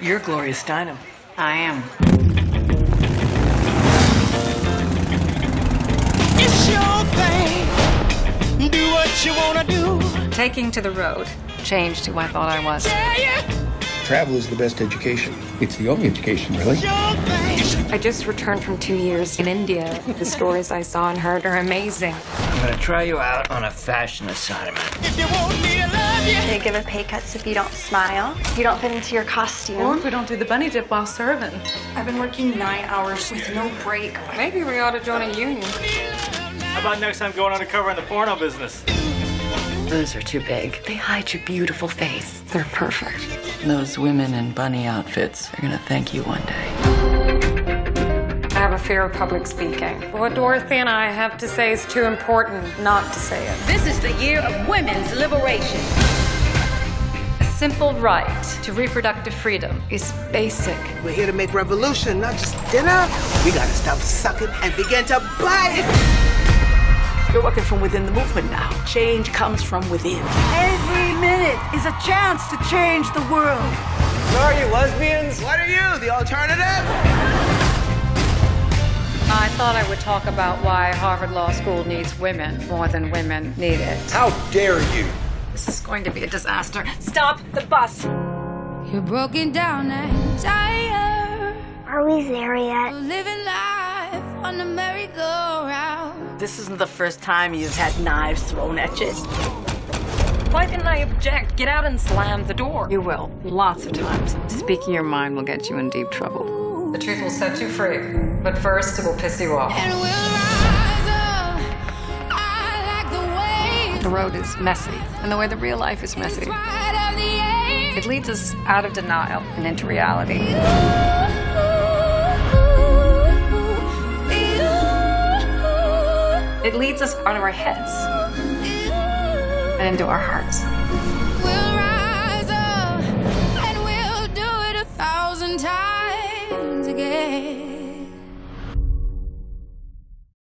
You're Gloria Steinem. I am. It's your thing. Do what you wanna do. Taking to the road changed who I thought I was. Yeah, yeah. Travel is the best education. It's the only education, really. I just returned from two years in India. The stories I saw and heard are amazing. I'm gonna try you out on a fashion assignment. If you want me to. They give us pay cuts if you don't smile, you don't fit into your costume. Or if we don't do the bunny dip while serving. I've been working nine hours with no break. Maybe we ought to join a union. How about next time going undercover in the porno business? Those are too big. They hide your beautiful face. They're perfect. Those women in bunny outfits are gonna thank you one day. I have a fear of public speaking. What Dorothy and I have to say is too important not to say it. This is the year of women's liberation. A simple right to reproductive freedom is basic. We're here to make revolution, not just dinner. We gotta stop sucking and begin to bite. You're working from within the movement now. Change comes from within. Every minute is a chance to change the world. are you, lesbians? What are you, the alternative? I thought I would talk about why Harvard Law School needs women more than women need it. How dare you? This is going to be a disaster. Stop the bus. You're broken down and tired. Are we there yet? Living life on the merry-go-round. This isn't the first time you've had knives thrown at you. Why didn't I object? Get out and slam the door. You will, lots of times. Speaking your mind will get you in deep trouble. The truth will set you free, but first it will piss you off. The road is messy, and the way the real life is messy. It leads us out of denial and into reality. It leads us out of our heads and into our hearts. We'll rise up and we'll do it a thousand times again.